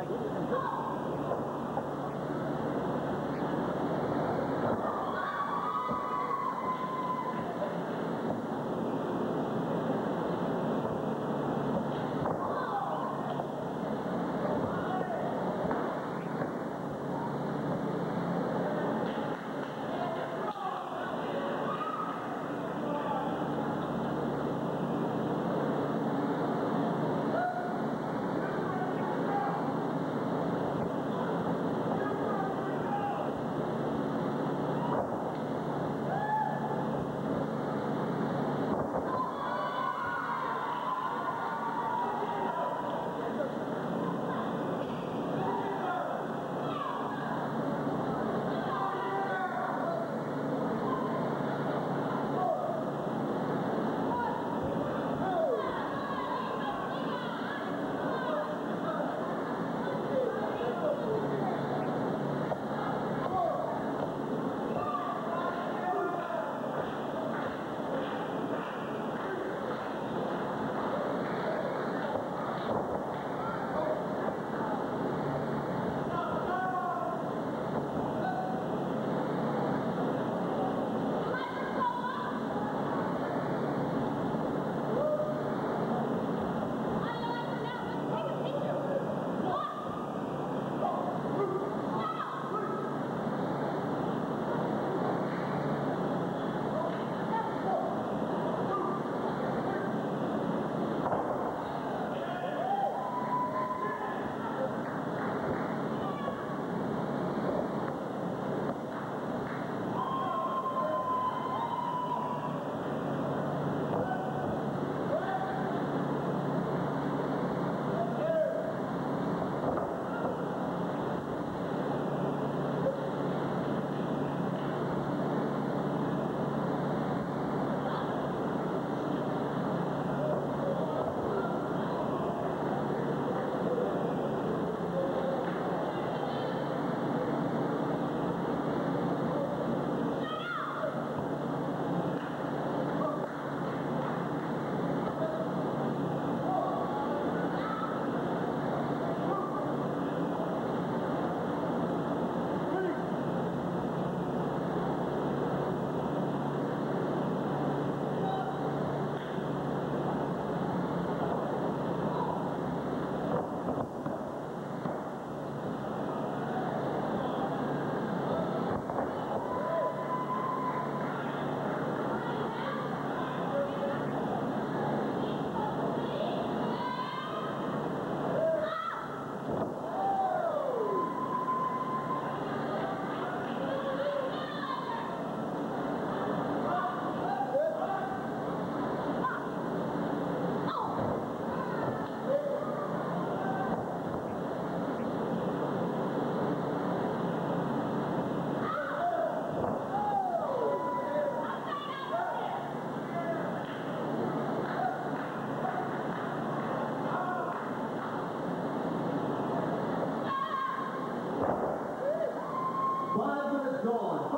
like it. Lord.